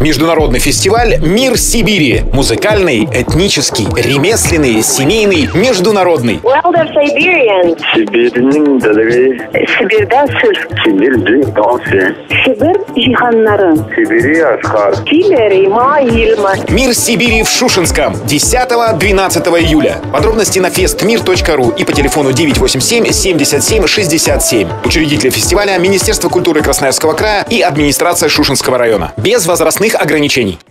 Международный фестиваль «Мир Сибири». Музыкальный, этнический, ремесленный, семейный, международный. World of Siberian. Сибирьнің ділігі, Сибирьда сөз. Сибирь даусы, Сибир жиһаннары. Сибири ашқар. Сибири майылма. «Мир Сибири» в Шушинском. 10-12 июля. Подробности на festmir.ru и по телефону 987 77 67. Учредители фестиваля Министерство культуры Красноярского края и администрация Шушинского района. Без возрастных ограничений.